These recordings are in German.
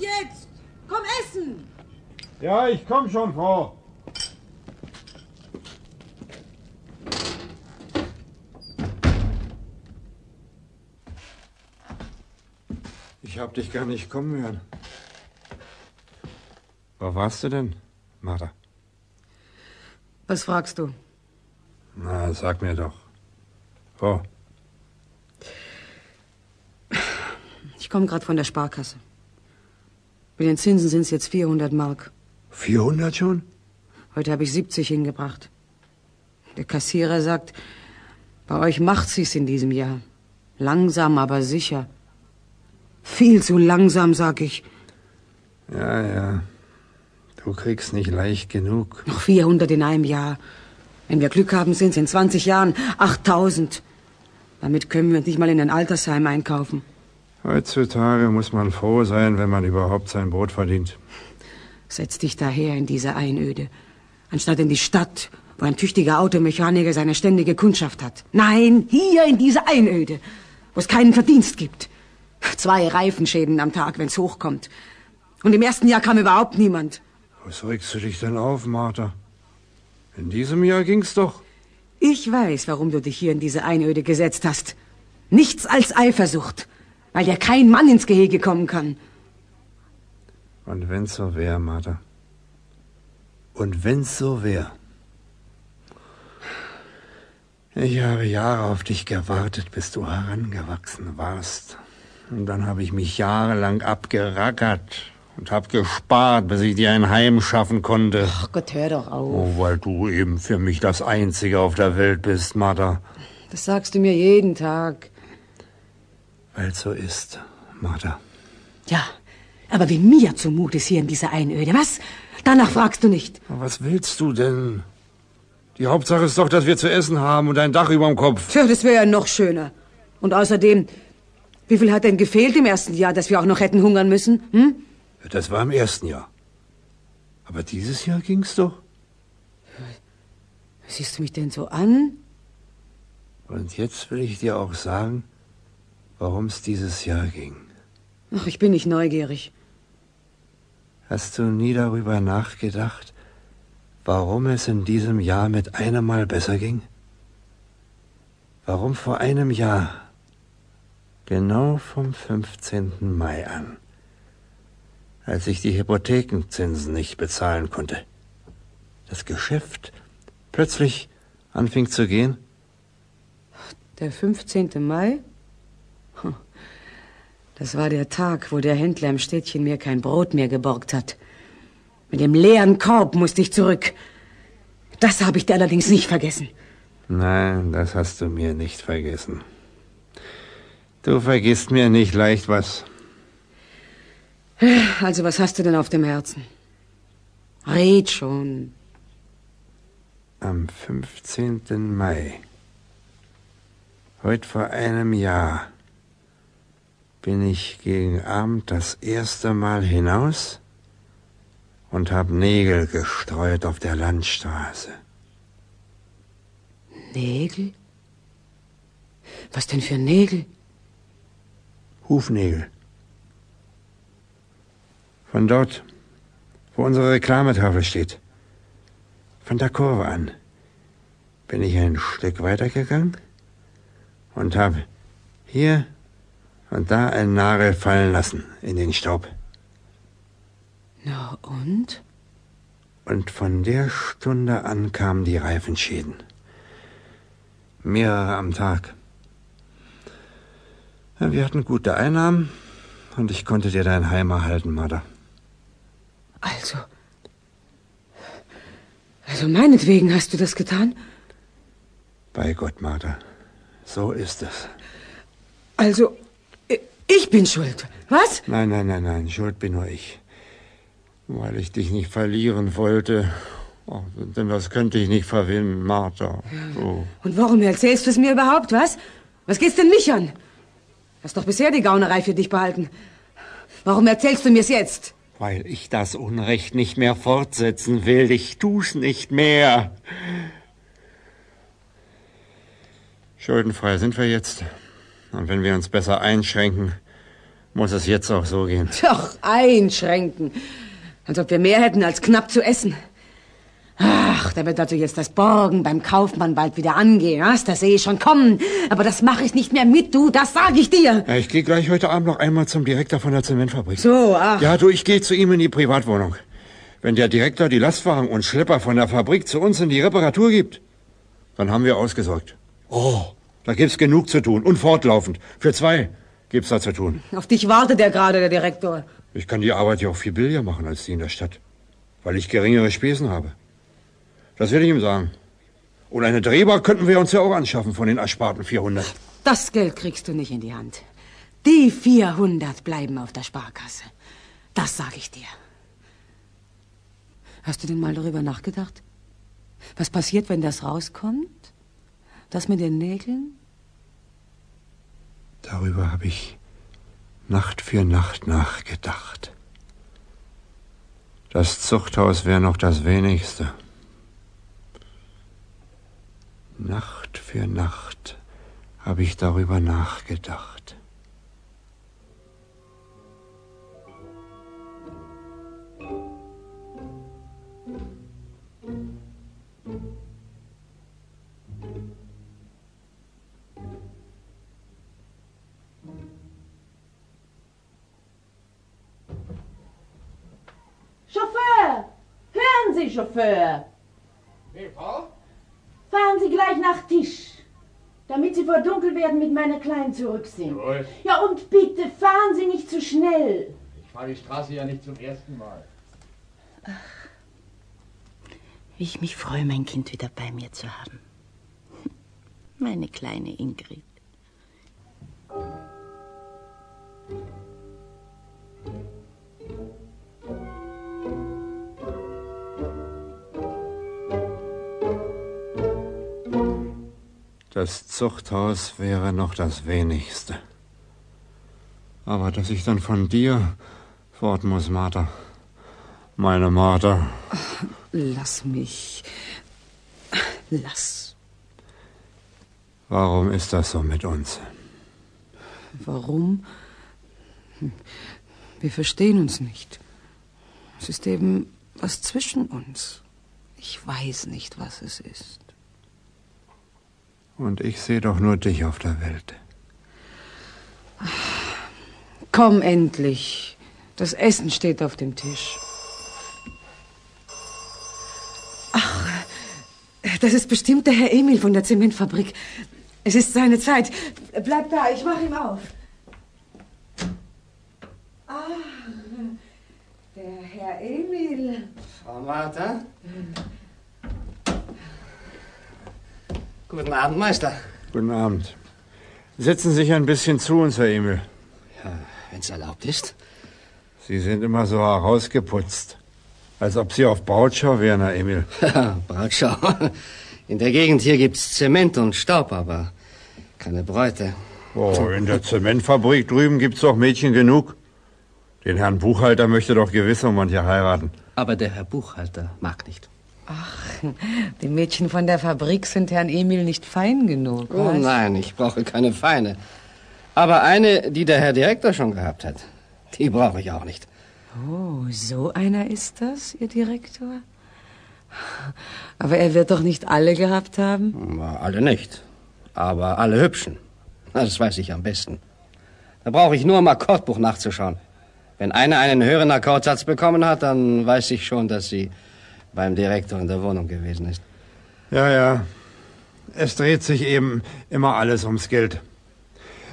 jetzt! Komm essen! Ja, ich komm schon, Frau. Ich hab dich gar nicht kommen hören. Wo warst du denn, Martha? Was fragst du? Na, sag mir doch. Wo? Ich komme gerade von der Sparkasse. Mit den Zinsen sind es jetzt 400 Mark. 400 schon? Heute habe ich 70 hingebracht. Der Kassierer sagt, bei euch macht sie's in diesem Jahr. Langsam, aber sicher. Viel zu langsam, sag ich. Ja, ja. Du kriegst nicht leicht genug. Noch 400 in einem Jahr. Wenn wir Glück haben, sind es in 20 Jahren 8000. Damit können wir uns nicht mal in ein Altersheim einkaufen. Heutzutage muss man froh sein, wenn man überhaupt sein Brot verdient. Setz dich daher in diese Einöde, anstatt in die Stadt, wo ein tüchtiger Automechaniker seine ständige Kundschaft hat. Nein, hier in diese Einöde, wo es keinen Verdienst gibt. Zwei Reifenschäden am Tag, wenn's hochkommt. Und im ersten Jahr kam überhaupt niemand. Was regst du dich denn auf, Martha? In diesem Jahr ging's doch. Ich weiß, warum du dich hier in diese Einöde gesetzt hast. Nichts als Eifersucht, weil ja kein Mann ins Gehege kommen kann. Und wenn's so wär, Martha. Und wenn's so wär. Ich habe Jahre auf dich gewartet, bis du herangewachsen warst. Und dann habe ich mich jahrelang abgerackert und hab gespart, bis ich dir ein Heim schaffen konnte. Ach Gott, hör doch auf. Oh, weil du eben für mich das Einzige auf der Welt bist, Martha. Das sagst du mir jeden Tag. Weil's so ist, Martha. Ja, aber wie mir zumut ist hier in dieser Einöde, was? Danach fragst du nicht. Was willst du denn? Die Hauptsache ist doch, dass wir zu essen haben und ein Dach überm Kopf. Tja, das wäre ja noch schöner. Und außerdem, wie viel hat denn gefehlt im ersten Jahr, dass wir auch noch hätten hungern müssen? Hm? Das war im ersten Jahr. Aber dieses Jahr ging's doch. Siehst du mich denn so an? Und jetzt will ich dir auch sagen, warum es dieses Jahr ging. Ach, ich bin nicht neugierig. Hast du nie darüber nachgedacht, warum es in diesem Jahr mit einem Mal besser ging? Warum vor einem Jahr, genau vom 15. Mai an, als ich die Hypothekenzinsen nicht bezahlen konnte, das Geschäft plötzlich anfing zu gehen? Der 15. Mai? Das war der Tag, wo der Händler im Städtchen mir kein Brot mehr geborgt hat. Mit dem leeren Korb musste ich zurück. Das habe ich dir allerdings nicht vergessen. Nein, das hast du mir nicht vergessen. Du vergisst mir nicht leicht was. Also, was hast du denn auf dem Herzen? Red schon. Am 15. Mai, heute vor einem Jahr, bin ich gegen Abend das erste Mal hinaus und hab Nägel gestreut auf der Landstraße. Nägel? Was denn für Nägel? Hufnägel. Von dort, wo unsere Reklametafel steht. Von der Kurve an bin ich ein Stück weitergegangen und habe hier und da einen Nagel fallen lassen in den Staub. Na und? Und von der Stunde an kamen die Reifenschäden. Mehrere am Tag. Wir hatten gute Einnahmen und ich konnte dir dein Heim erhalten, Mother. Also. Also meinetwegen hast du das getan? Bei Gott, Mother. So ist es. Also, ich bin schuld. Was? Nein, nein, nein, nein, schuld bin nur ich. Weil ich dich nicht verlieren wollte. Oh, denn das könnte ich nicht verwinden, Martha. So. Und warum erzählst du es mir überhaupt, was? Was geht's denn mich an? Hast doch bisher die Gaunerei für dich behalten. Warum erzählst du mir's jetzt? Weil ich das Unrecht nicht mehr fortsetzen will. Ich tu's nicht mehr. Schuldenfrei sind wir jetzt. Und wenn wir uns besser einschränken, muss es jetzt auch so gehen. Doch, einschränken. Als ob wir mehr hätten als knapp zu essen. Ach, da wird also jetzt das Borgen beim Kaufmann bald wieder angehen. Was? Das sehe ich schon kommen. Aber das mache ich nicht mehr mit, du. Das sage ich dir. Ja, ich gehe gleich heute Abend noch einmal zum Direktor von der Zementfabrik. So, ach. Ja, du, ich gehe zu ihm in die Privatwohnung. Wenn der Direktor die Lastwagen und Schlepper von der Fabrik zu uns in die Reparatur gibt, dann haben wir ausgesorgt. Oh, da gibt's genug zu tun. Und fortlaufend. Für zwei gibt's da zu tun. Auf dich wartet er gerade, der Direktor. Ich kann die Arbeit ja auch viel billiger machen als die in der Stadt. Weil ich geringere Spesen habe. Das werde ich ihm sagen. Und eine Drehbar könnten wir uns ja auch anschaffen von den ersparten 400. Das Geld kriegst du nicht in die Hand. Die 400 bleiben auf der Sparkasse. Das sage ich dir. Hast du denn mal darüber nachgedacht? Was passiert, wenn das rauskommt? Das mit den Nägeln? Darüber habe ich Nacht für Nacht nachgedacht. Das Zuchthaus wäre noch das wenigste. Nacht für Nacht habe ich darüber nachgedacht. Chauffeur! Hören Sie, Chauffeur! Hey, Frau? Fahren Sie gleich nach Tisch, damit Sie vor Dunkelwerden mit meiner Kleinen zurück sind. Jawohl. Ja, und bitte, fahren Sie nicht zu schnell. Ich fahre die Straße ja nicht zum ersten Mal. Wie ich mich freue, mein Kind wieder bei mir zu haben. Meine kleine Ingrid. Das Zuchthaus wäre noch das wenigste. Aber dass ich dann von dir fort muss, Martha. Meine Martha. Lass mich. Lass. Warum ist das so mit uns? Warum? Wir verstehen uns nicht. Es ist eben was zwischen uns. Ich weiß nicht, was es ist. Und ich sehe doch nur dich auf der Welt. Komm endlich. Das Essen steht auf dem Tisch. Ach, das ist bestimmt der Herr Emil von der Zementfabrik. Es ist seine Zeit. Bleib da, ich mach ihm auf. Ah, der Herr Emil. Frau Martha? Guten Abend, Meister. Guten Abend. Setzen Sie sich ein bisschen zu uns, Herr Emil. Ja, wenn's erlaubt ist. Sie sind immer so herausgeputzt. Als ob Sie auf Brautschau wären, Herr Emil. Ja, Brautschau. In der Gegend hier gibt's Zement und Staub, aber keine Bräute. Oh, in der Zementfabrik drüben gibt's doch Mädchen genug. Den Herrn Buchhalter möchte doch gewiss noch manche heiraten. Aber der Herr Buchhalter mag nicht. Ach, die Mädchen von der Fabrik sind Herrn Emil nicht fein genug. Oh was? nein, ich brauche keine Feine. Aber eine, die der Herr Direktor schon gehabt hat, die brauche ich auch nicht. Oh, so einer ist das, Ihr Direktor? Aber er wird doch nicht alle gehabt haben? Alle nicht. Aber alle hübschen. Das weiß ich am besten. Da brauche ich nur im Akkordbuch nachzuschauen. Wenn eine einen höheren Akkordsatz bekommen hat, dann weiß ich schon, dass sie beim Direktor in der Wohnung gewesen ist. Ja, ja. Es dreht sich eben immer alles ums Geld.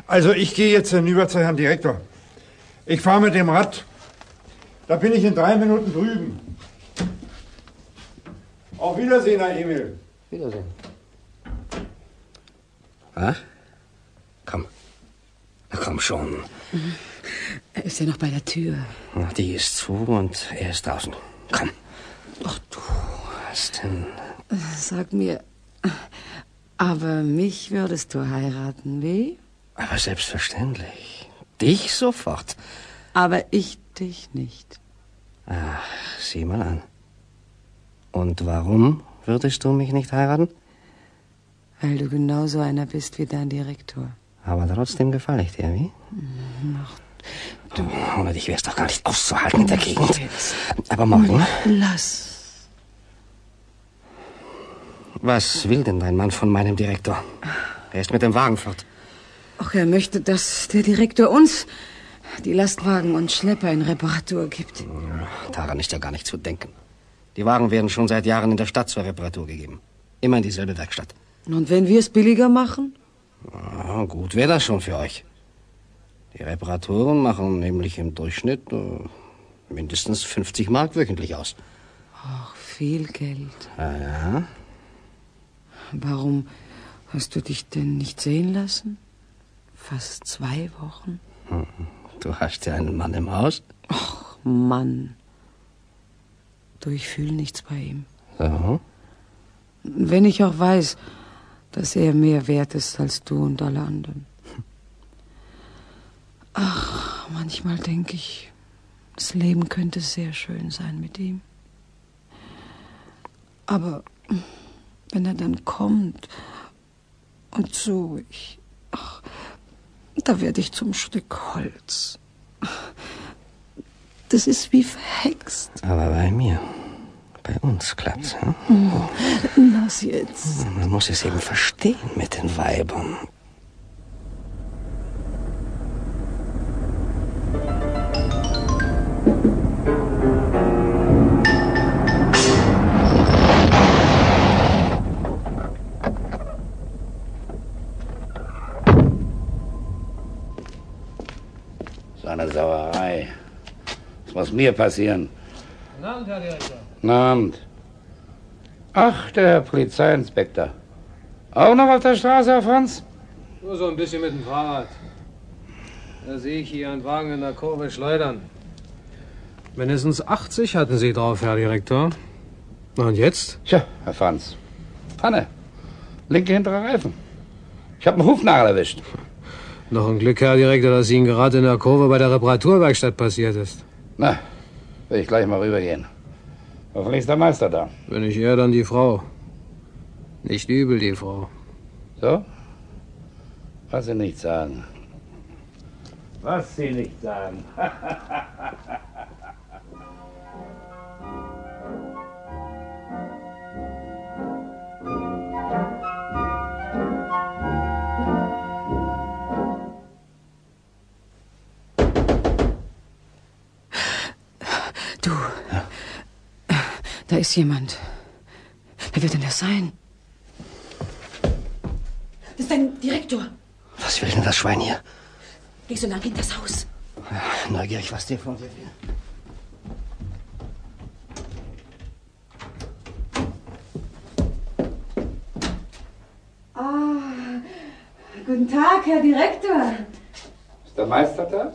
Also ich gehe jetzt hinüber zu Herrn Direktor. Ich fahre mit dem Rad. Da bin ich in drei Minuten drüben. Auf Wiedersehen, Herr Emil. Wiedersehen. Ah? Komm. Na komm schon. Er ist ja noch bei der Tür. Na, Die ist zu und er ist draußen. Komm. Ach du hast denn. Sag mir, aber mich würdest du heiraten, wie? Aber selbstverständlich. Dich sofort. Aber ich dich nicht. Ah, sieh mal an. Und warum würdest du mich nicht heiraten? Weil du genauso einer bist wie dein Direktor. Aber trotzdem gefalle ich dir, wie? Du, ohne dich wär's doch gar nicht auszuhalten in der Gegend. Aber morgen. Lass. Was will denn dein Mann von meinem Direktor? Er ist mit dem Wagen fort. Ach, er möchte, dass der Direktor uns die Lastwagen und Schlepper in Reparatur gibt. Daran ist ja gar nicht zu denken. Die Wagen werden schon seit Jahren in der Stadt zur Reparatur gegeben. Immer in dieselbe Werkstatt. Und wenn wir es billiger machen? Ja, gut wäre das schon für euch. Die Reparaturen machen nämlich im Durchschnitt äh, mindestens 50 Mark wöchentlich aus. Ach, viel Geld. Ja, ja. Warum hast du dich denn nicht sehen lassen? Fast zwei Wochen. Du hast ja einen Mann im Haus. Ach, Mann. Du, ich fühle nichts bei ihm. So. Wenn ich auch weiß, dass er mehr wert ist als du und alle anderen. Ach, manchmal denke ich, das Leben könnte sehr schön sein mit ihm. Aber wenn er dann kommt und so, ich, ach, da werde ich zum Stück Holz. Das ist wie verhext. Aber bei mir, bei uns klappt's. Hm? Lass jetzt. Man muss es eben verstehen mit den Weibern. Muss mir passieren. Guten Abend, Herr Direktor. Guten Abend. Ach, der Herr Polizeiinspektor. Auch noch auf der Straße, Herr Franz? Nur so ein bisschen mit dem Fahrrad. Da sehe ich hier einen Wagen in der Kurve schleudern. Mindestens 80 hatten Sie drauf, Herr Direktor. Na und jetzt? Tja, Herr Franz. Panne. Linke hintere Reifen. Ich habe einen Hufnagel erwischt. Noch ein Glück, Herr Direktor, dass Ihnen gerade in der Kurve bei der Reparaturwerkstatt passiert ist. Na, will ich gleich mal rübergehen. Hoffentlich ist der Meister da. Wenn ich eher dann die Frau. Nicht übel, die Frau. So? Was Sie nicht sagen. Was Sie nicht sagen. Da ist jemand. Wer wird denn das sein? Das ist dein Direktor. Was will denn das Schwein hier? Geh so lang in das Haus. Neugierig, was der von dir will. Ah, guten Tag, Herr Direktor. Ist der Meister da?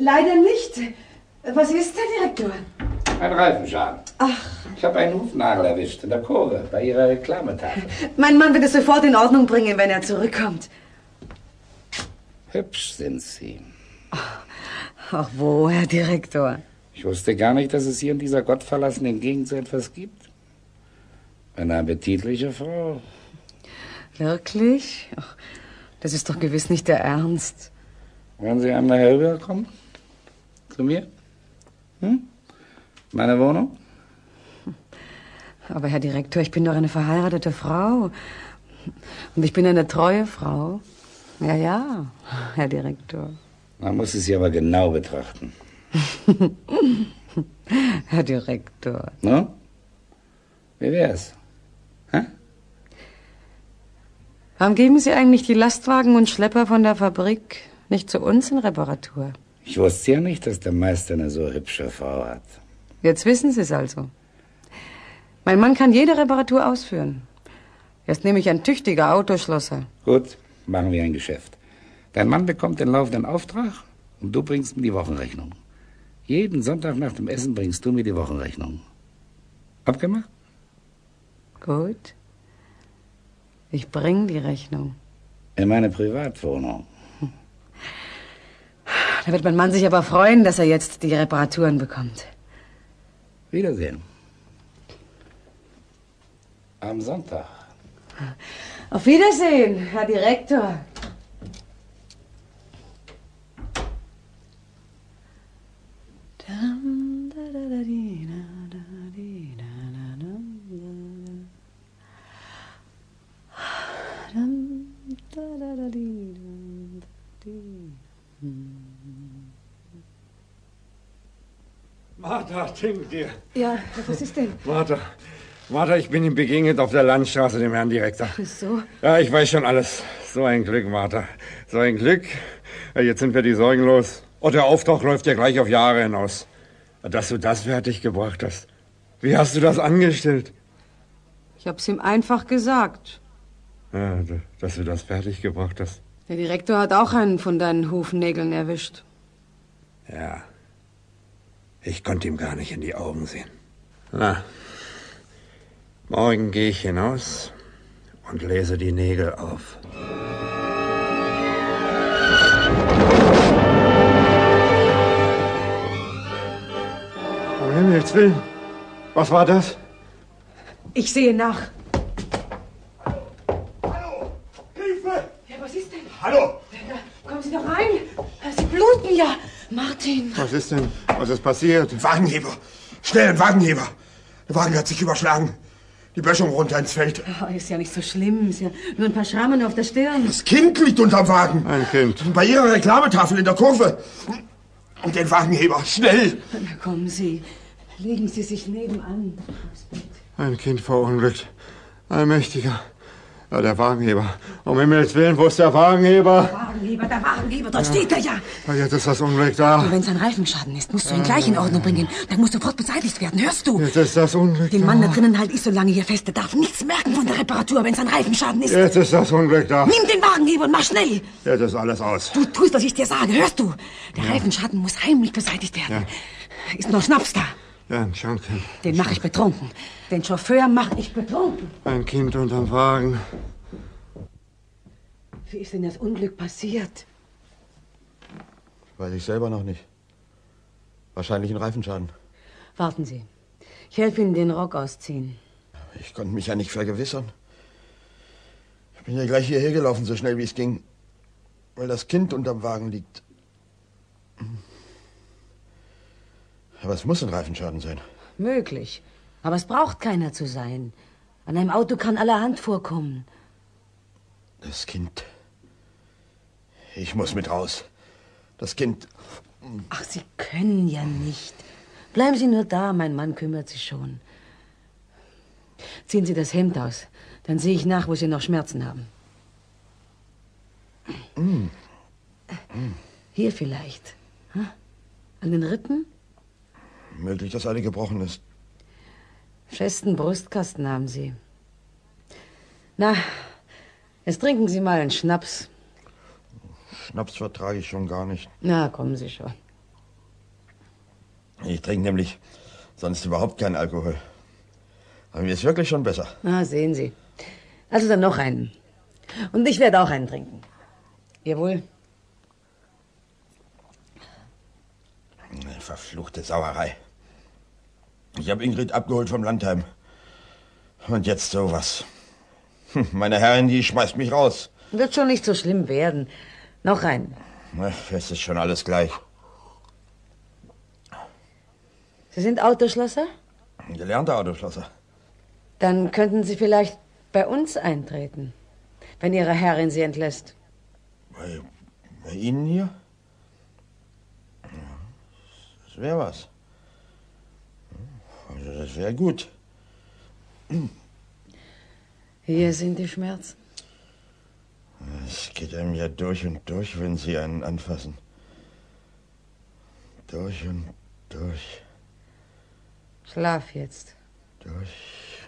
Leider nicht. Was ist, Herr Direktor? Ein Reifenschaden. Ach. Ich habe einen Hufnagel erwischt in der Kurve bei Ihrer Reklametafel. Mein Mann wird es sofort in Ordnung bringen, wenn er zurückkommt. Hübsch sind Sie. Ach, wo, Herr Direktor? Ich wusste gar nicht, dass es hier in dieser gottverlassenen Gegend so etwas gibt. Eine appetitliche Frau. Wirklich? Ach, das ist doch gewiss nicht der Ernst. Wollen Sie einmal herüberkommen? Zu mir? Hm? Meine Wohnung? Aber Herr Direktor, ich bin doch eine verheiratete Frau. Und ich bin eine treue Frau. Ja, ja, Herr Direktor. Man muss es Sie aber genau betrachten. Herr Direktor. No? Wie wär's? Hä? Warum geben Sie eigentlich die Lastwagen und Schlepper von der Fabrik nicht zu uns in Reparatur? Ich wusste ja nicht, dass der Meister eine so hübsche Frau hat. Jetzt wissen Sie es also. Mein Mann kann jede Reparatur ausführen. Er ist nämlich ein tüchtiger Autoschlosser. Gut, machen wir ein Geschäft. Dein Mann bekommt den laufenden Auftrag und du bringst mir die Wochenrechnung. Jeden Sonntag nach dem Essen bringst du mir die Wochenrechnung. Abgemacht? Gut. Ich bring die Rechnung. In meine Privatwohnung. Da wird mein Mann sich aber freuen, dass er jetzt die Reparaturen bekommt. Wiedersehen. Am Sonntag. Auf Wiedersehen, Herr Direktor. Martha, denk dir. Ja, was ist denn? Martha, Martha, ich bin ihm begegnet auf der Landstraße, dem Herrn Direktor. So? Ja, ich weiß schon alles. So ein Glück, Martha. So ein Glück. Ja, jetzt sind wir die Sorgen los. Und der Auftrag läuft ja gleich auf Jahre hinaus. Dass du das fertig gebracht hast. Wie hast du das angestellt? Ich hab's ihm einfach gesagt. Ja, dass du das fertig gebracht hast. Der Direktor hat auch einen von deinen Hufnägeln erwischt. Ja. Ich konnte ihm gar nicht in die Augen sehen. Na, morgen gehe ich hinaus und lese die Nägel auf. Um Himmels Willen, was war das? Ich sehe nach. Hallo! Hilfe! Ja, was ist denn? Hallo! Kommen Sie doch rein. Sie bluten ja. Martin. Was ist denn? Was ist passiert? Ein Wagenheber! Schnell, ein Wagenheber! Der Wagen hat sich überschlagen. Die Böschung runter ins Feld. Oh, ist ja nicht so schlimm. Ist ja nur ein paar Schrammen auf der Stirn. Das Kind liegt unterm Wagen. Ein Kind. Bei Ihrer Reklametafel in der Kurve. Und den Wagenheber, schnell! Na kommen Sie. Legen Sie sich nebenan. Ein Kind verunglückt. Allmächtiger. Ja, der Wagenheber. Um Himmels Willen, wo ist der Wagenheber? Wagenheber, der Wagenheber, dort steht er ja. Ja, jetzt ist das Unglück da. Wenn es ein Reifenschaden ist, musst du ihn gleich in Ordnung bringen. Dann muss sofort beseitigt werden, hörst du? Jetzt ist das Unglück Den da. Mann da drinnen halt ich so lange hier fest. Der darf nichts merken von der Reparatur, wenn es ein Reifenschaden ist. Jetzt ist das Unglück da. Nimm den Wagenheber und mach schnell. Jetzt ist alles aus. Du tust, was ich dir sage, hörst du? Der Reifenschaden muss heimlich beseitigt werden. Ist noch Schnaps da? Ja, Schanken. Den mache ich betrunken. Den Chauffeur mache ich betrunken. Ein Kind unterm Wagen. Wie ist denn das Unglück passiert? Weiß ich selber noch nicht. Wahrscheinlich ein Reifenschaden. Warten Sie. Ich helfe Ihnen den Rock ausziehen. Ich konnte mich ja nicht vergewissern. Ich bin ja gleich hierher gelaufen, so schnell wie es ging. Weil das Kind unterm Wagen liegt. Aber es muss ein Reifenschaden sein. Möglich. Aber es braucht keiner zu sein. An einem Auto kann allerhand vorkommen. Das Kind. Ich muss mit raus. Das Kind. Ach, Sie können ja nicht. Bleiben Sie nur da, mein Mann kümmert sich schon. Ziehen Sie das Hemd aus. Dann sehe ich nach, wo Sie noch Schmerzen haben. Hier vielleicht. An den Rippen? Möglich, dass alle gebrochen ist. Festen Brustkasten haben Sie. Na, jetzt trinken Sie mal einen Schnaps. Schnaps vertrage ich schon gar nicht. Na, kommen Sie schon. Ich trinke nämlich sonst überhaupt keinen Alkohol. Aber mir ist wirklich schon besser. Na, sehen Sie. Also dann noch einen. Und ich werde auch einen trinken. Jawohl. Verfluchte Sauerei. Ich habe Ingrid abgeholt vom Landheim. Und jetzt sowas. Hm, Meine Herrin, die schmeißt mich raus. Wird schon nicht so schlimm werden. Noch. Na, Es ist schon alles gleich. Sie sind Autoschlosser? Ein gelernter Autoschlosser. Dann könnten Sie vielleicht bei uns eintreten, wenn Ihre Herrin Sie entlässt. Bei, bei Ihnen hier? Das wäre was. Also das wäre gut. Hier sind die Schmerzen. Es geht einem ja durch und durch, wenn Sie einen anfassen. Durch und durch, Schlaf jetzt. durch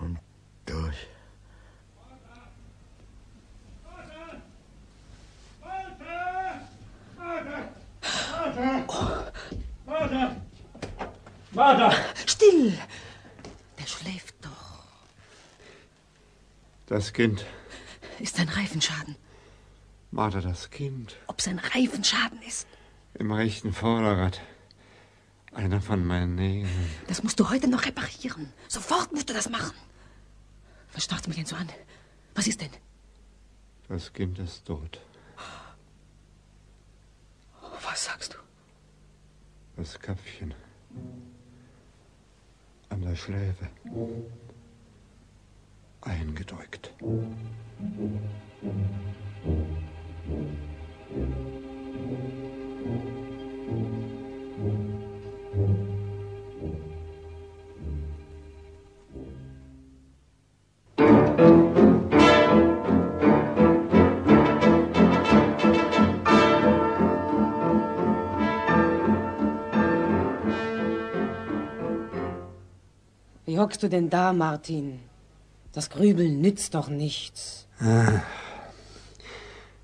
und durch. Martha! Still! Der schläft doch. Das Kind. Ist ein Reifenschaden. Martha, das Kind. Ob es ein Reifenschaden ist, Im rechten Vorderrad. Einer von meinen Nägeln. das musst du heute noch reparieren. Sofort musst du das machen. Was starrst du mich denn so an? Was ist denn? Das Kind ist tot. Was sagst du? Das Köpfchen. Der Schläfe. Eingedrückt. Wie hockst du denn da, Martin? Das Grübeln nützt doch nichts.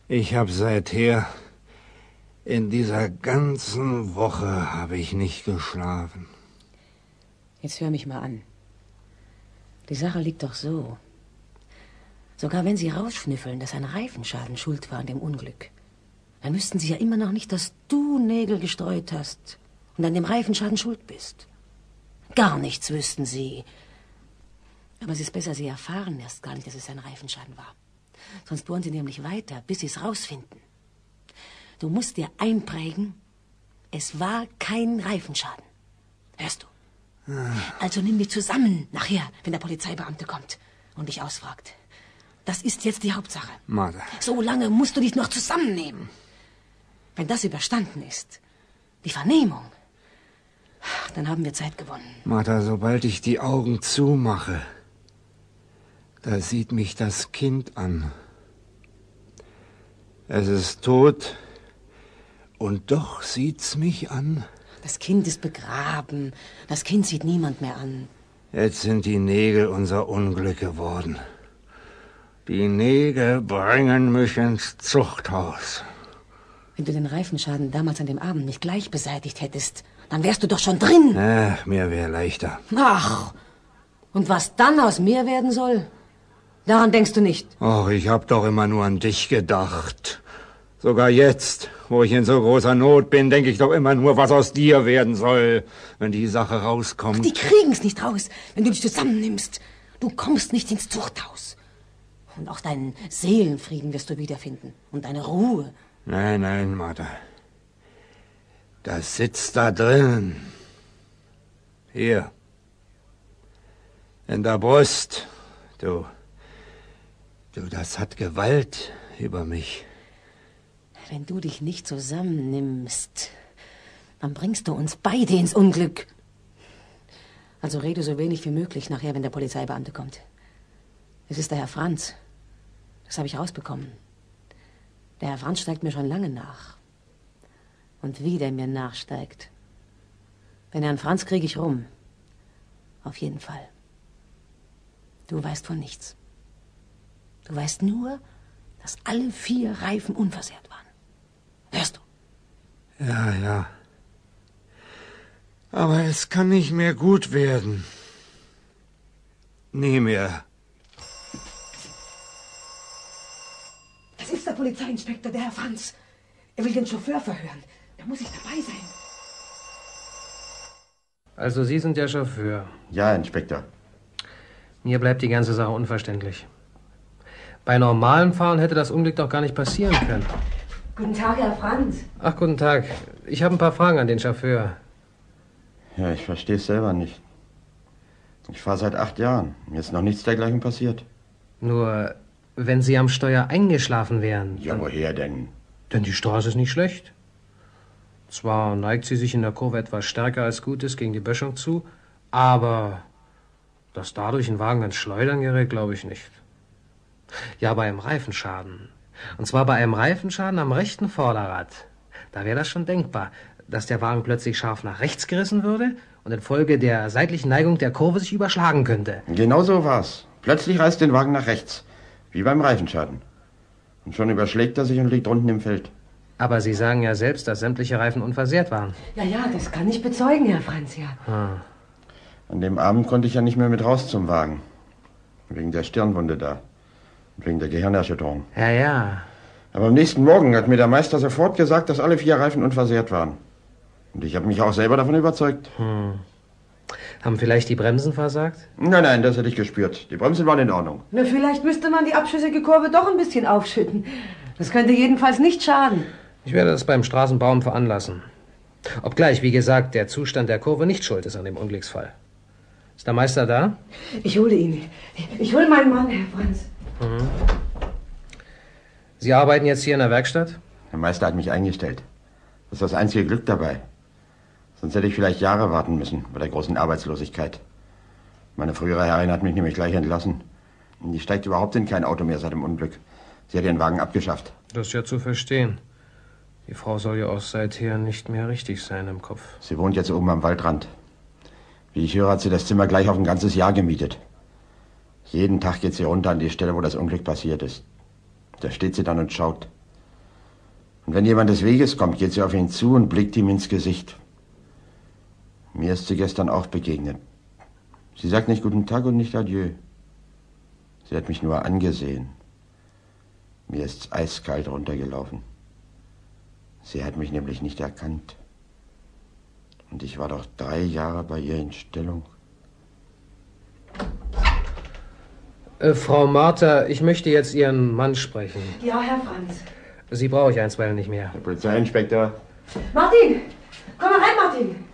Ich habe seither in dieser ganzen Woche habe ich nicht geschlafen. Jetzt hör mich mal an. Die Sache liegt doch so. Sogar wenn Sie rausschnüffeln, dass ein Reifenschaden schuld war an dem Unglück, dann wüssten Sie ja immer noch nicht, dass du Nägel gestreut hast und an dem Reifenschaden schuld bist. Gar nichts wüssten Sie. Aber es ist besser, Sie erfahren erst gar nicht, dass es ein Reifenschaden war. Sonst bohren Sie nämlich weiter, bis Sie es rausfinden. Du musst dir einprägen, es war kein Reifenschaden. Hörst du? Also nimm dich zusammen nachher, wenn der Polizeibeamte kommt und dich ausfragt. Das ist jetzt die Hauptsache. Martha, So lange musst du dich noch zusammennehmen. Wenn das überstanden ist, die Vernehmung, dann haben wir Zeit gewonnen. Martha, sobald ich die Augen zumache, da sieht mich das Kind an. Es ist tot und doch sieht's mich an. Das Kind ist begraben. Das Kind sieht niemand mehr an. Jetzt sind die Nägel unser Unglück geworden. Die Nägel bringen mich ins Zuchthaus. Wenn du den Reifenschaden damals an dem Abend nicht gleich beseitigt hättest, dann wärst du doch schon drin. Ach, mir wäre leichter. Ach, und was dann aus mir werden soll, daran denkst du nicht. Och, ich hab doch immer nur an dich gedacht. Sogar jetzt, wo ich in so großer Not bin, denke ich doch immer nur, was aus dir werden soll, wenn die Sache rauskommt. Die kriegen's nicht raus, wenn du dich zusammennimmst. Du kommst nicht ins Zuchthaus. Und auch deinen Seelenfrieden wirst du wiederfinden. Und deine Ruhe. Nein, nein, Martha. Das sitzt da drin. Hier. In der Brust. Du. Du, das hat Gewalt über mich. Wenn du dich nicht zusammennimmst, dann bringst du uns beide ins Unglück. Also rede so wenig wie möglich nachher, wenn der Polizeibeamte kommt. Es ist der Herr Franz. Das habe ich rausbekommen. Der Herr Franz steigt mir schon lange nach. Und wie der mir nachsteigt. Den Herrn Franz kriege ich rum. Auf jeden Fall. Du weißt von nichts. Du weißt nur, dass alle vier Reifen unversehrt waren. Hörst du? Ja, ja. Aber es kann nicht mehr gut werden. Nie mehr. Das ist der Polizeiinspektor, der Herr Franz. Er will den Chauffeur verhören. Da muss ich dabei sein. Also Sie sind der Chauffeur. Ja, Inspektor. Mir bleibt die ganze Sache unverständlich. Bei normalem Fahren hätte das Unglück doch gar nicht passieren können. Guten Tag, Herr Franz. Ach, guten Tag. Ich habe ein paar Fragen an den Chauffeur. Ja, ich verstehe es selber nicht. Ich fahre seit acht Jahren. Mir ist noch nichts dergleichen passiert. Nur, wenn Sie am Steuer eingeschlafen wären. Ja, woher denn? Denn die Straße ist nicht schlecht. Zwar neigt sie sich in der Kurve etwas stärker als gut ist gegen die Böschung zu, aber dass dadurch ein Wagen ins Schleudern gerät, glaube ich nicht. Ja, bei einem Reifenschaden. Und zwar bei einem Reifenschaden am rechten Vorderrad. Da wäre das schon denkbar, dass der Wagen plötzlich scharf nach rechts gerissen würde und infolge der seitlichen Neigung der Kurve sich überschlagen könnte. Genau so war's. Plötzlich reißt den Wagen nach rechts. Wie beim Reifenschaden. Und schon überschlägt er sich und liegt unten im Feld. Aber Sie sagen ja selbst, dass sämtliche Reifen unversehrt waren. Ja, ja, das kann ich bezeugen, Herr Franz, ja. An dem Abend konnte ich ja nicht mehr mit raus zum Wagen. Wegen der Stirnwunde da. Und wegen der Gehirnerschütterung. Ja, ja. Aber am nächsten Morgen hat mir der Meister sofort gesagt, dass alle vier Reifen unversehrt waren. Und ich habe mich auch selber davon überzeugt. Haben vielleicht die Bremsen versagt? Nein, nein, das hätte ich gespürt. Die Bremsen waren in Ordnung. Na, vielleicht müsste man die abschüssige Kurve doch ein bisschen aufschütten. Das könnte jedenfalls nicht schaden. Ich werde das beim Straßenbaum veranlassen. Obgleich, wie gesagt, der Zustand der Kurve nicht schuld ist an dem Unglücksfall. Ist der Meister da? Ich hole ihn. Ich hole meinen Mann, Herr Franz. Mhm. Sie arbeiten jetzt hier in der Werkstatt? Der Meister hat mich eingestellt. Das ist das einzige Glück dabei. Sonst hätte ich vielleicht Jahre warten müssen bei der großen Arbeitslosigkeit. Meine frühere Herrin hat mich nämlich gleich entlassen. Die steigt überhaupt in kein Auto mehr seit dem Unglück. Sie hat ihren Wagen abgeschafft. Das ist ja zu verstehen. Die Frau soll ja auch seither nicht mehr richtig sein im Kopf. Sie wohnt jetzt oben am Waldrand. Wie ich höre, hat sie das Zimmer gleich auf ein ganzes Jahr gemietet. Jeden Tag geht sie runter an die Stelle, wo das Unglück passiert ist. Da steht sie dann und schaut. Und wenn jemand des Weges kommt, geht sie auf ihn zu und blickt ihm ins Gesicht. Mir ist sie gestern auch begegnet. Sie sagt nicht guten Tag und nicht Adieu. Sie hat mich nur angesehen. Mir ist's eiskalt runtergelaufen. Sie hat mich nämlich nicht erkannt. Und ich war doch drei Jahre bei ihr in Stellung. Äh, Frau Martha, ich möchte jetzt Ihren Mann sprechen. Ja, Herr Franz. Sie brauche ich einstweilen nicht mehr. Herr Polizeiinspektor. Martin! Komm mal rein, Martin!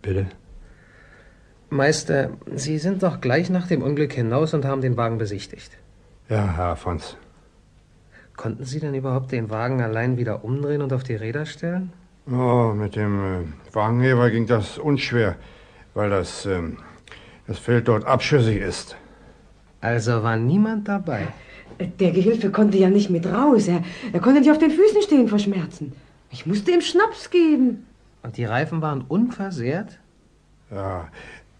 Bitte? Meister, Sie sind doch gleich nach dem Unglück hinaus und haben den Wagen besichtigt. Ja, Herr Franz. Konnten Sie denn überhaupt den Wagen allein wieder umdrehen und auf die Räder stellen? Oh, mit dem äh, Wagenheber ging das unschwer, weil das, ähm, das Feld dort abschüssig ist. Also war niemand dabei. Der Gehilfe konnte ja nicht mit raus. Er, er konnte nicht auf den Füßen stehen vor Schmerzen. Ich musste ihm Schnaps geben. Und die Reifen waren unversehrt? Ja,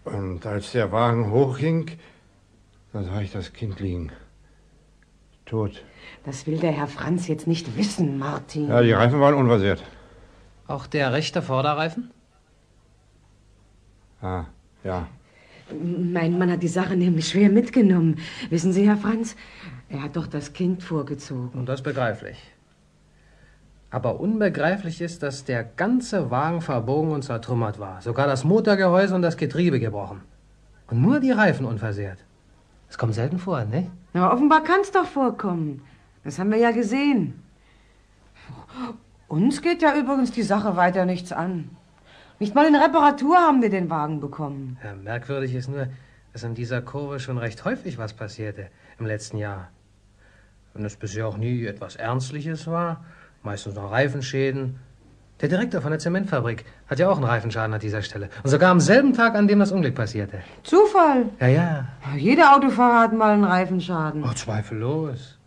und als der Wagen hochging, da sah ich das Kind liegen. Tot. Das will der Herr Franz jetzt nicht wissen, Martin. Ja, die Reifen waren unversehrt. Auch der rechte Vorderreifen? Ah, ja. Mein Mann hat die Sache nämlich schwer mitgenommen. Wissen Sie, Herr Franz, er hat doch das Kind vorgezogen. Und das ist begreiflich. Aber unbegreiflich ist, dass der ganze Wagen verbogen und zertrümmert war. Sogar das Motorgehäuse und das Getriebe gebrochen. Und nur die Reifen unversehrt. Das kommt selten vor, ne? Na, offenbar kann es doch vorkommen. Das haben wir ja gesehen. Uns geht ja übrigens die Sache weiter nichts an. Nicht mal in Reparatur haben wir den Wagen bekommen. Ja, merkwürdig ist nur, dass an dieser Kurve schon recht häufig was passierte im letzten Jahr. Und es bisher auch nie etwas Ernstliches war, meistens noch Reifenschäden. Der Direktor von der Zementfabrik hat ja auch einen Reifenschaden an dieser Stelle. Und sogar am selben Tag, an dem das Unglück passierte. Zufall. Ja, ja. Jeder Autofahrer hat mal einen Reifenschaden. Oh, zweifellos.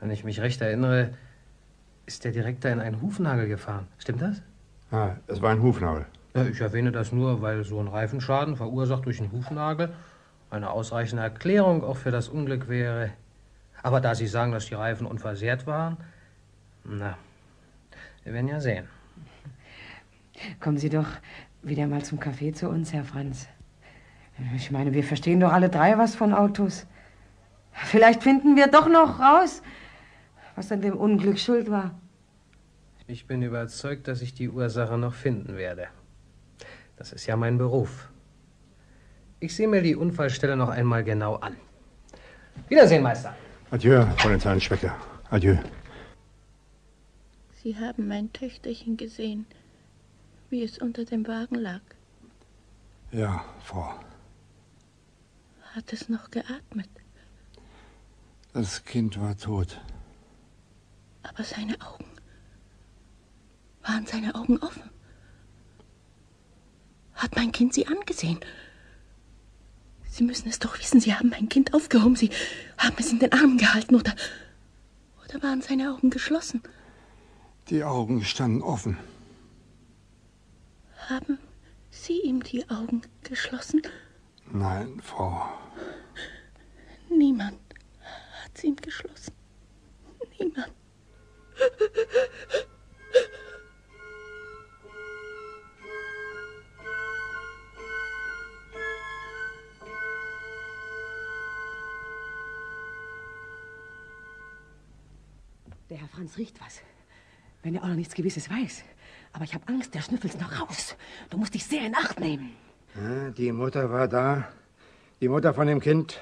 Wenn ich mich recht erinnere, ist der Direktor in einen Hufnagel gefahren. Stimmt das? Ah, es war ein Hufnagel. Ja, ich erwähne das nur, weil so ein Reifenschaden verursacht durch einen Hufnagel eine ausreichende Erklärung auch für das Unglück wäre. Aber da Sie sagen, dass die Reifen unversehrt waren, na, wir werden ja sehen. Kommen Sie doch wieder mal zum Café zu uns, Herr Franz. Ich meine, wir verstehen doch alle drei was von Autos. Vielleicht finden wir doch noch raus, was an dem Unglück schuld war. Ich bin überzeugt, dass ich die Ursache noch finden werde. Das ist ja mein Beruf. Ich sehe mir die Unfallstelle noch einmal genau an. Wiedersehen, Meister. Adieu, Polizeiinspektor. Adieu. Sie haben mein Töchterchen gesehen, wie es unter dem Wagen lag. Ja, Frau. Hat es noch geatmet? Das Kind war tot. Aber seine Augen. Waren seine Augen offen? Hat mein Kind sie angesehen? Sie müssen es doch wissen, Sie haben mein Kind aufgehoben, Sie haben es in den Armen gehalten, oder. Oder waren seine Augen geschlossen? Die Augen standen offen. Haben Sie ihm die Augen geschlossen? Nein, Frau. Niemand hat sie ihm geschlossen. Niemand. Der Herr Franz riecht was. Wenn er auch noch nichts Gewisses weiß. Aber ich habe Angst, der schnüffelt's noch raus. Du musst dich sehr in Acht nehmen. Ja, die Mutter war da. Die Mutter von dem Kind.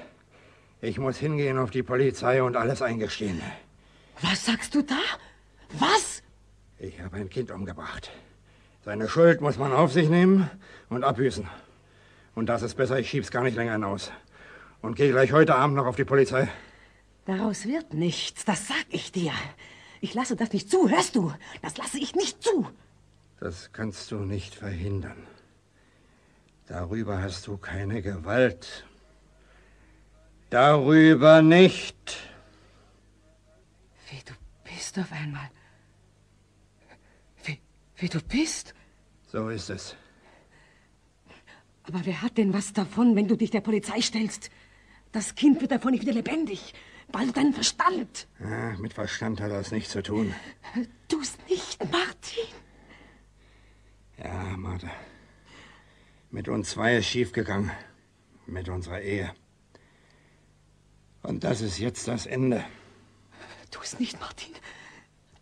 Ich muss hingehen auf die Polizei und alles eingestehen. Was sagst du da? Was? Ich habe ein Kind umgebracht. Seine Schuld muss man auf sich nehmen und abbüßen. Und das ist besser, ich schieb's gar nicht länger hinaus. Und gehe gleich heute Abend noch auf die Polizei. Daraus wird nichts, das sag ich dir. Ich lasse das nicht zu, hörst du? Das lasse ich nicht zu. Das kannst du nicht verhindern. Darüber hast du keine Gewalt. Darüber nicht. Wie du bist auf einmal. Wie, wie du bist. So ist es. Aber wer hat denn was davon, wenn du dich der Polizei stellst? Das Kind wird davon nicht wieder lebendig. Bald dein Verstand. Ja, mit Verstand hat das nichts zu tun. Tu's nicht, Martin. Ja, Martha. Mit uns zwei ist schiefgegangen. Mit unserer Ehe. Und das ist jetzt das Ende. Tu's nicht, Martin.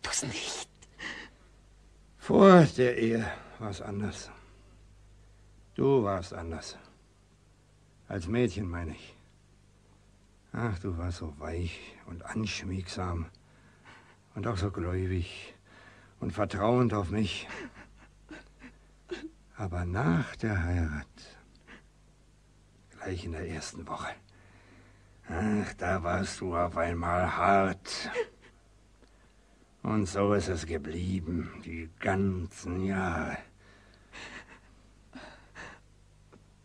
Tu's nicht. Vor der Ehe war es anders. Du warst anders. Als Mädchen, meine ich. Ach, du warst so weich und anschmiegsam und auch so gläubig und vertrauend auf mich. Aber nach der Heirat, gleich in der ersten Woche, ach, da warst du auf einmal hart. Und so ist es geblieben, die ganzen Jahre.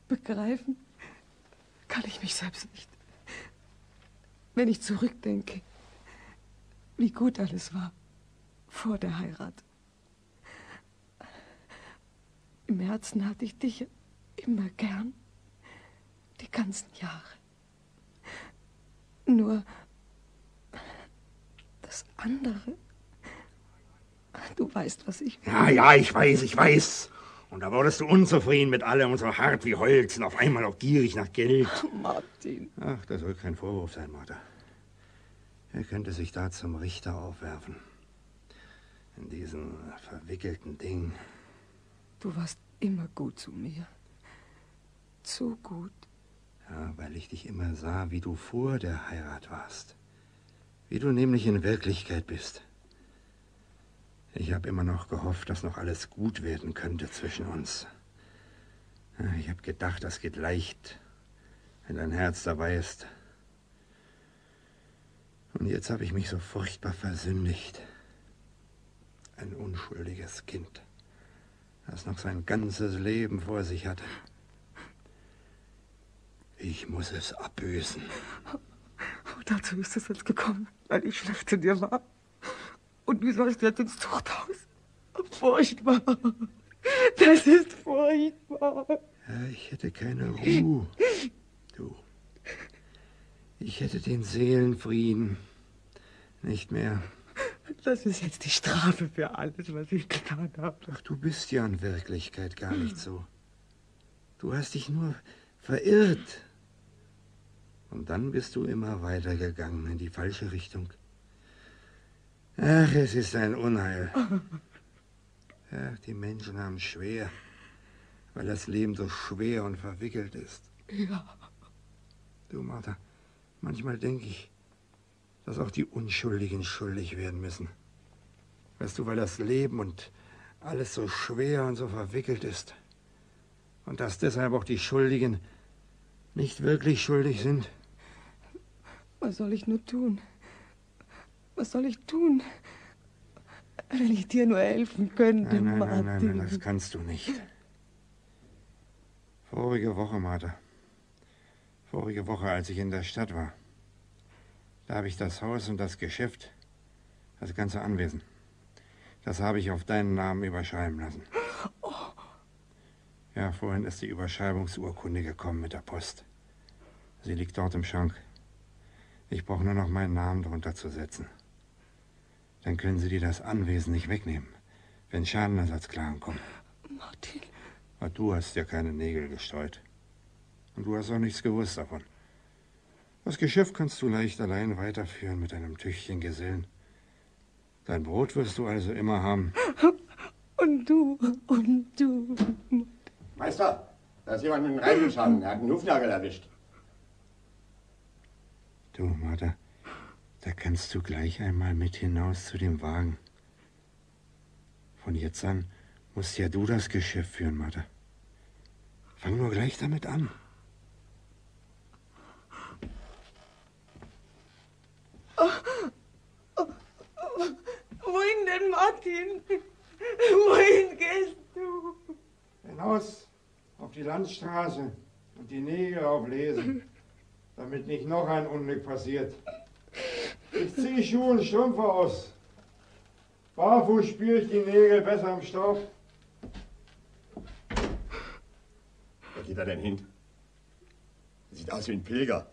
Begreifen kann ich mich selbst nicht. Wenn ich zurückdenke, wie gut alles war vor der Heirat. Im Herzen hatte ich dich immer gern, die ganzen Jahre. Nur das andere, du weißt, was ich. Ja, ja, ich weiß, ich weiß. Und da wurdest du unzufrieden mit allem und so hart wie Holz und auf einmal auch gierig nach Geld. Martin. Ach, das soll kein Vorwurf sein, Martha. Er könnte sich da zum Richter aufwerfen. In diesem verwickelten Ding. Du warst immer gut zu mir. Zu gut. Ja, weil ich dich immer sah, wie du vor der Heirat warst. Wie du nämlich in Wirklichkeit bist. Ich habe immer noch gehofft, dass noch alles gut werden könnte zwischen uns. Ich habe gedacht, das geht leicht, wenn dein Herz dabei ist. Und jetzt habe ich mich so furchtbar versündigt. Ein unschuldiges Kind, das noch sein ganzes Leben vor sich hatte. Ich muss es abbüßen. Oh, dazu ist es jetzt gekommen, weil ich schlecht zu dir war. Und du sollst jetzt ins Zuchthaus. Furchtbar. Das ist furchtbar. Ja, ich hätte keine Ruhe. Du. Ich hätte den Seelenfrieden. Nicht mehr. Das ist jetzt die Strafe für alles, was ich getan habe. Ach, du bist ja in Wirklichkeit gar nicht so. Du hast dich nur verirrt. Und dann bist du immer weitergegangen in die falsche Richtung. Ach, es ist ein Unheil. Ja, die Menschen haben schwer, weil das Leben so schwer und verwickelt ist. Ja. Du, Martha, manchmal denke ich, dass auch die Unschuldigen schuldig werden müssen. Weißt du, weil das Leben und alles so schwer und so verwickelt ist. Und dass deshalb auch die Schuldigen nicht wirklich schuldig sind. Was soll ich nur tun? Was soll ich tun? Wenn ich dir nur helfen könnte, Nein, nein, Martin. nein, nein, nein, das kannst du nicht. Vorige Woche, Martha. Vorige Woche, als ich in der Stadt war. Da habe ich das Haus und das Geschäft, das ganze Anwesen, das habe ich auf deinen Namen überschreiben lassen. Ja, vorhin ist die Überschreibungsurkunde gekommen mit der Post. Sie liegt dort im Schrank. Ich brauche nur noch meinen Namen drunter zu setzen. Dann können Sie dir das Anwesen nicht wegnehmen, wenn Schadenersatzklagen kommen. Martin, Aber du hast ja keine Nägel gestreut. Und du hast auch nichts gewusst davon. Das Geschäft kannst du leicht allein weiterführen mit einem tüchtigen Gesellen. Dein Brot wirst du also immer haben. und du, und du. Meister, da ist jemand mit einem Reifenschaden. Er hat einen Hufnagel erwischt. Du, Martha, da kannst du gleich einmal mit hinaus zu dem Wagen. Von jetzt an musst ja du das Geschäft führen, Martha. Fang nur gleich damit an. Wohin denn, Martin? Wohin gehst du? Hinaus auf die Landstraße und die Nägel auflesen, damit nicht noch ein Unglück passiert. Ich ziehe Schuhe und Strümpfe aus. Barfuß spüre ich die Nägel besser im Staub. Wo geht er denn hin? Sieht aus wie ein Pilger.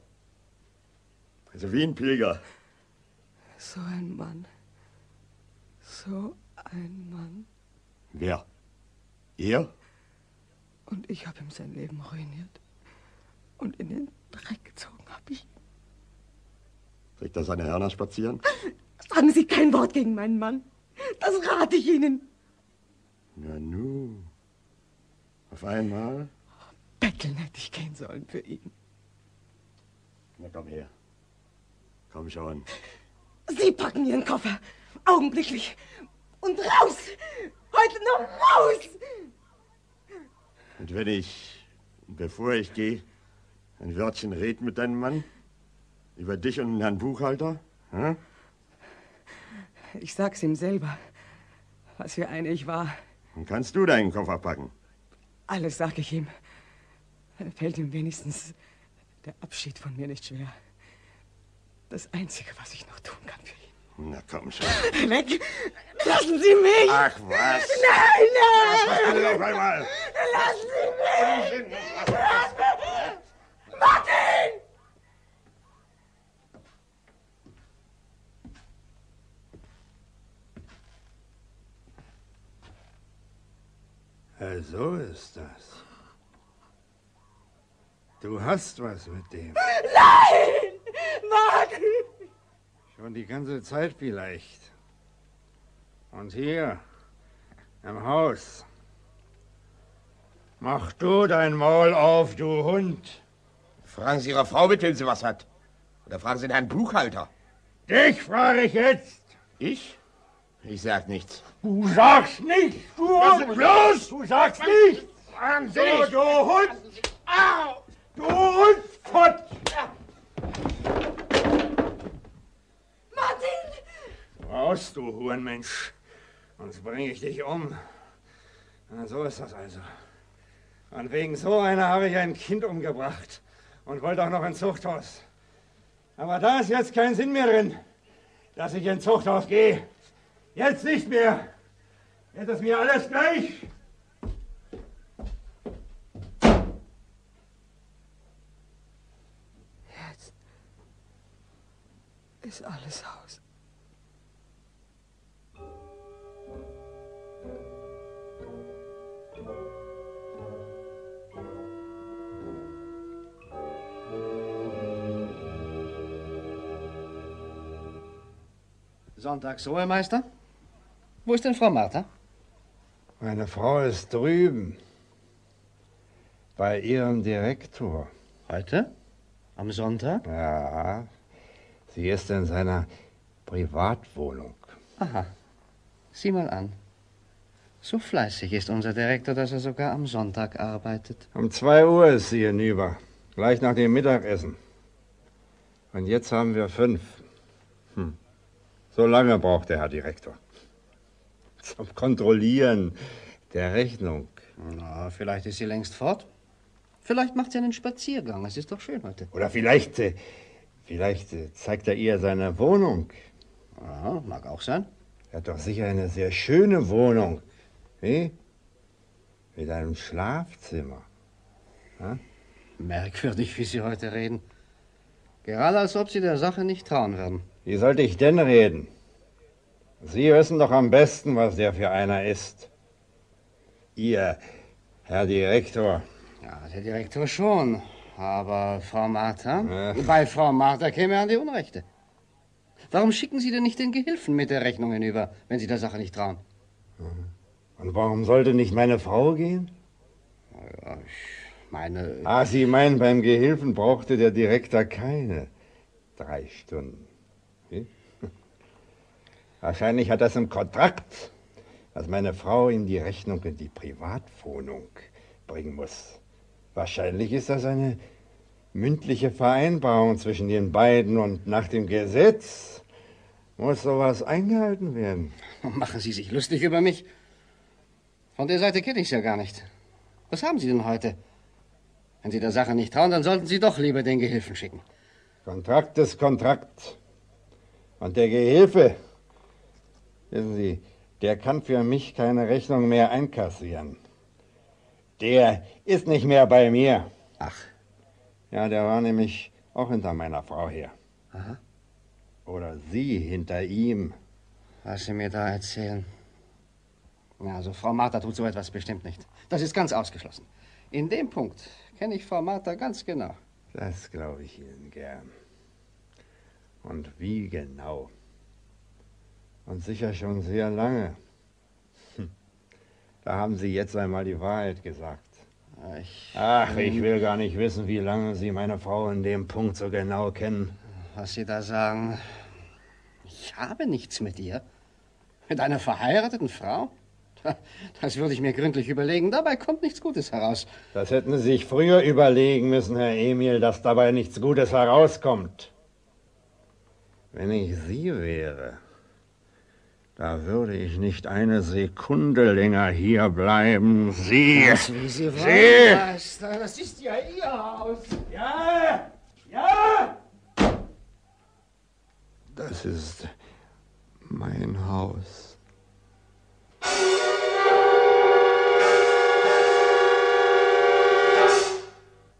Also wie ein Pilger. So ein Mann. So ein Mann. Wer? Er? Und ich habe ihm sein Leben ruiniert. Und in den Dreck gezogen habe ich. Trägt er seine Hörner spazieren? Sagen Sie kein Wort gegen meinen Mann. Das rate ich Ihnen. Na nu. Auf einmal? Betteln hätte ich gehen sollen für ihn. Na komm her. Komm schon. Sie packen Ihren Koffer. Augenblicklich. Und raus! Heute noch raus! Und wenn ich, bevor ich gehe, ein Wörtchen red mit deinem Mann? Über dich und den Herrn Buchhalter? Hm? Ich sag's ihm selber, was für eine ich war. Dann kannst du deinen Koffer packen. Alles sag ich ihm. Dann fällt ihm wenigstens der Abschied von mir nicht schwer. Das Einzige, was ich noch tun kann für ihn. Na komm schon. Weg! Lassen Sie mich! Ach was! Nein, nein! Was alle auf einmal? Lassen Sie mich! Lassen mich! Martin! Ja, so ist das. Du hast was mit dem. Nein! Martin! Schon die ganze Zeit vielleicht. Und hier, im Haus. Mach du dein Maul auf, du Hund. Fragen Sie Ihre Frau, mit wem sie was hat. Oder fragen Sie den Herrn Buchhalter. Dich frage ich jetzt. Ich? Ich sag nichts. Du sagst nicht. Du mich Bloß, du sagst nicht. Fragen Sie Du, du Hund. Au. Du Hund. Fort. Martin! Raus, du Hurenmensch. Sonst bringe ich dich um. Na, so ist das also. Und wegen so einer habe ich ein Kind umgebracht und wollte auch noch ins Zuchthaus. Aber da ist jetzt kein Sinn mehr drin, dass ich ins Zuchthaus gehe. Jetzt nicht mehr. Jetzt ist mir alles gleich. Jetzt ist alles aus. Sonntagsruhemeister? Wo ist denn Frau Martha? Meine Frau ist drüben. Bei ihrem Direktor. Heute? Am Sonntag? Ja, sie ist in seiner Privatwohnung. Aha. Sieh mal an. So fleißig ist unser Direktor, dass er sogar am Sonntag arbeitet. Um zwei Uhr ist sie hinüber, gleich nach dem Mittagessen. Und jetzt haben wir fünf. Hm. So lange braucht der Herr Direktor. Zum Kontrollieren der Rechnung. Na, vielleicht ist sie längst fort. Vielleicht macht sie einen Spaziergang. Es ist doch schön heute. Oder vielleicht, äh, vielleicht äh, zeigt er ihr seine Wohnung. Ja, mag auch sein. Er hat doch sicher eine sehr schöne Wohnung. Wie? Mit einem Schlafzimmer. Merkwürdig, wie Sie heute reden. Gerade als ob Sie der Sache nicht trauen würden. Wie sollte ich denn reden? Sie wissen doch am besten, was der für einer ist. Ihr, Herr Direktor. Ja, der Direktor schon. Aber Frau Martha? Ja. Bei Frau Martha käme er an die Unrechte. Warum schicken Sie denn nicht den Gehilfen mit der Rechnung hinüber, wenn Sie der Sache nicht trauen? Und warum sollte nicht meine Frau gehen? Ja, ich meine. Ah, Sie meinen, beim Gehilfen brauchte der Direktor keine. drei Stunden. Wahrscheinlich hat das im Kontrakt, dass meine Frau ihm die Rechnung in die Privatwohnung bringen muss. Wahrscheinlich ist das eine mündliche Vereinbarung zwischen den beiden und nach dem Gesetz muss sowas eingehalten werden. Machen Sie sich lustig über mich? Von der Seite kenne ich es ja gar nicht. Was haben Sie denn heute? Wenn Sie der Sache nicht trauen, dann sollten Sie doch lieber den Gehilfen schicken. Kontrakt ist Kontrakt. Und der Gehilfe, wissen Sie, der kann für mich keine Rechnung mehr einkassieren. Der ist nicht mehr bei mir. Ach. Ja, der war nämlich auch hinter meiner Frau her. Aha. Oder sie hinter ihm. Was Sie mir da erzählen. Ja, also Frau Martha tut so etwas bestimmt nicht. Das ist ganz ausgeschlossen. In dem Punkt kenne ich Frau Martha ganz genau. Das glaube ich Ihnen gern. Und wie genau? Und sicher schon sehr lange. Hm. Da haben Sie jetzt einmal die Wahrheit gesagt. Ich, Ach, ich will gar nicht wissen, wie lange Sie meine Frau in dem Punkt so genau kennen. Was Sie da sagen. Ich habe nichts mit ihr. Mit einer verheirateten Frau? Das würde ich mir gründlich überlegen. Dabei kommt nichts Gutes heraus. Das hätten Sie sich früher überlegen müssen, Herr Emil, dass dabei nichts Gutes herauskommt. Wenn ich Sie wäre, da würde ich nicht eine Sekunde länger hier bleiben. Sie! Das, wie Sie Sie! wollen. Das, das ist ja Ihr Haus. Ja! Ja! Das ist mein Haus.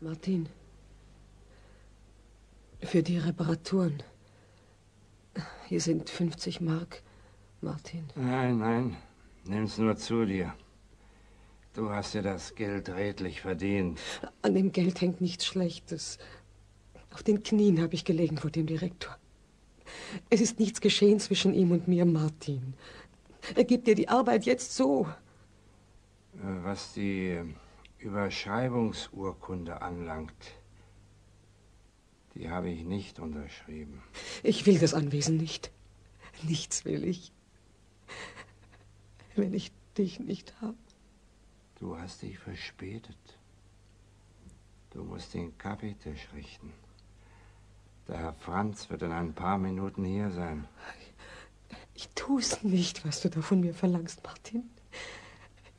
Martin, für die Reparaturen. Hier sind 50 Mark, Martin. Nein, nein, nimm's nur zu dir. Du hast dir das Geld redlich verdient. An dem Geld hängt nichts Schlechtes. Auf den Knien habe ich gelegen vor dem Direktor. Es ist nichts geschehen zwischen ihm und mir, Martin. Er gibt dir die Arbeit jetzt so. Äh, Was die Überschreibungsurkunde anlangt, die habe ich nicht unterschrieben. Ich will das Anwesen nicht. Nichts will ich. Wenn ich dich nicht habe. Du hast dich verspätet. Du musst den Kaffeetisch richten. Der Herr Franz wird in ein paar Minuten hier sein. Ich tu's nicht, was du da von mir verlangst, Martin.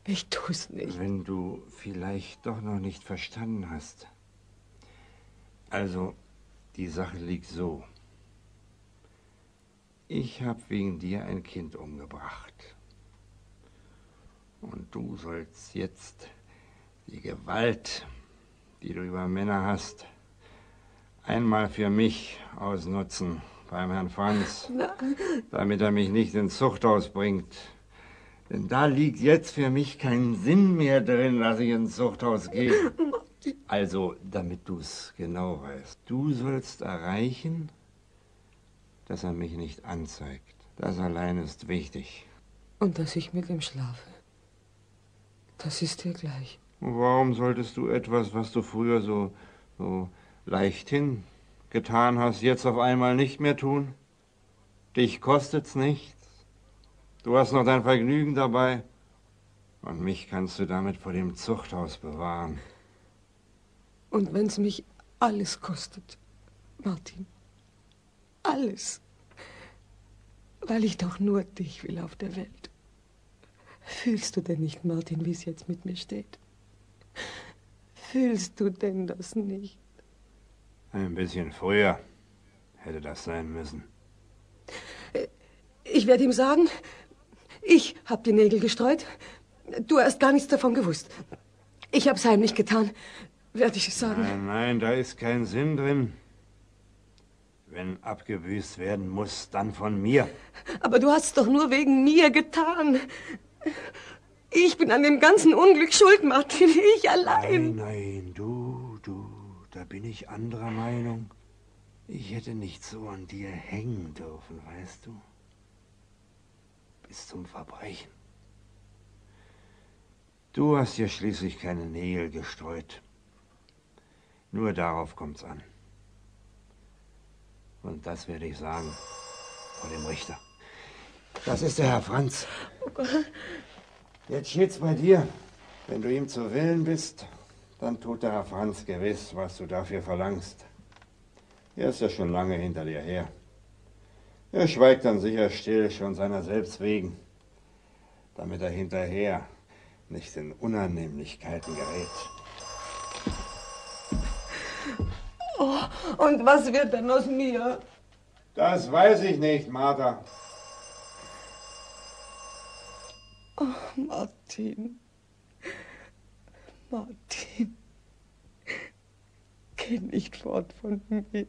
Ich tu's nicht. Wenn du vielleicht doch noch nicht verstanden hast. Also, die Sache liegt so. Ich habe wegen dir ein Kind umgebracht. Und du sollst jetzt die Gewalt, die du über Männer hast, einmal für mich ausnutzen beim Herrn Franz, damit er mich nicht ins Zuchthaus bringt. Denn da liegt jetzt für mich kein Sinn mehr drin, dass ich ins Zuchthaus gehe. Also, damit du's genau weißt. Du sollst erreichen, dass er mich nicht anzeigt. Das allein ist wichtig. Und dass ich mit ihm schlafe. Das ist dir gleich. Warum solltest du etwas, was du früher so, so leichthin getan hast, jetzt auf einmal nicht mehr tun? Dich kostet's nichts. Du hast noch dein Vergnügen dabei. Und mich kannst du damit vor dem Zuchthaus bewahren. Und wenn's mich alles kostet, Martin. Alles. Weil ich doch nur dich will auf der Welt. Fühlst du denn nicht, Martin, wie es jetzt mit mir steht? Fühlst du denn das nicht? Ein bisschen früher hätte das sein müssen. Ich werde ihm sagen, ich hab die Nägel gestreut. Du hast gar nichts davon gewusst. Ich hab's heimlich getan, werde ich sagen. Nein, nein, da ist kein Sinn drin. Wenn abgebüßt werden muss, dann von mir. Aber du hast es doch nur wegen mir getan. Ich bin an dem ganzen Unglück schuld, Martin. Ich allein. Nein, nein, du, du, da bin ich anderer Meinung. Ich hätte nicht so an dir hängen dürfen, weißt du? Bis zum Verbrechen. Du hast ja schließlich keine Nägel gestreut. Nur darauf kommt's an. Und das werde ich sagen. Vor dem Richter. Das ist der Herr Franz. Jetzt steht's bei dir. Wenn du ihm zu Willen bist, dann tut der Herr Franz gewiss, was du dafür verlangst. Er ist ja schon lange hinter dir her. Er schweigt dann sicher still, schon seiner selbst wegen, damit er hinterher nicht in Unannehmlichkeiten gerät. Oh, und was wird denn aus mir? Das weiß ich nicht, Martha. Oh, Martin. Martin. Geh nicht fort von mir.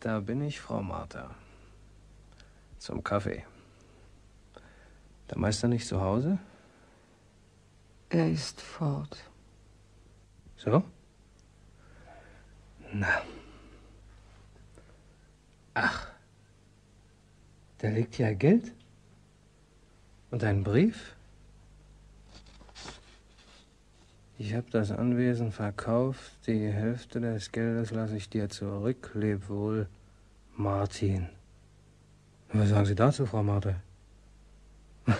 Da bin ich, Frau Martha. Zum Kaffee. Der Meister nicht zu Hause? Er ist fort. So? Na. Ach. Da liegt ja Geld. Und ein Brief? Ich habe das Anwesen verkauft. Die Hälfte des Geldes lasse ich dir zurück. Leb wohl, Martin. Was sagen Sie dazu, Frau Martha?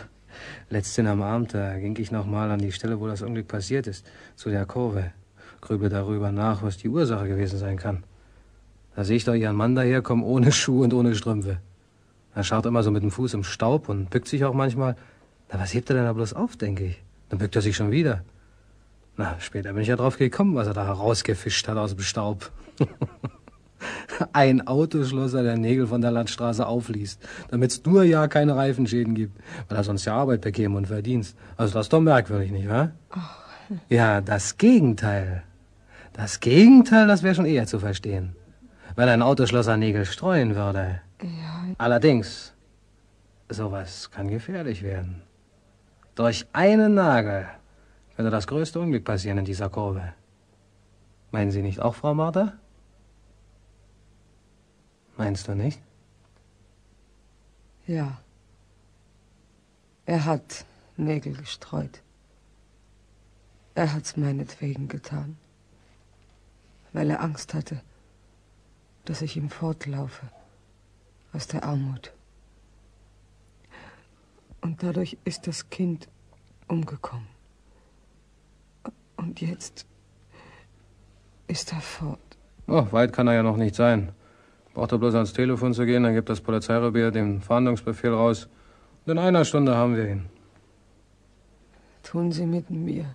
Letzten am Abend, da ging ich noch mal an die Stelle, wo das Unglück passiert ist, zu der Kurve. Grüble darüber nach, was die Ursache gewesen sein kann. Da sehe ich doch Ihren Mann daherkommen, ohne Schuhe und ohne Strümpfe. Er schaut immer so mit dem Fuß im Staub und bückt sich auch manchmal. Na, was hebt er denn da bloß auf, denke ich? Dann bückt er sich schon wieder. Na, später bin ich ja drauf gekommen, was er da herausgefischt hat aus dem Staub. Ein Autoschlosser, der Nägel von der Landstraße aufliest, damit es nur ja keine Reifenschäden gibt, weil er sonst ja Arbeit bekäme und Verdienst. Also das ist doch merkwürdig, nicht wahr? Oh. Ja, das Gegenteil. Das Gegenteil, das wäre schon eher zu verstehen. Wenn ein Autoschlosser Nägel streuen würde. Ja. Allerdings, sowas kann gefährlich werden. Durch einen Nagel könnte das größte Unglück passieren in dieser Kurve. Meinen Sie nicht auch, Frau Martha? Meinst du nicht? Ja. Er hat Nägel gestreut. Er hat's meinetwegen getan, weil er Angst hatte, dass ich ihm fortlaufe aus der Armut. Und dadurch ist das Kind umgekommen. Und jetzt ist er fort. Oh, weit kann er ja noch nicht sein. Braucht er bloß ans Telefon zu gehen, dann gibt das Polizeirevier den Fahndungsbefehl raus. Und in einer Stunde haben wir ihn. Tun Sie mit mir,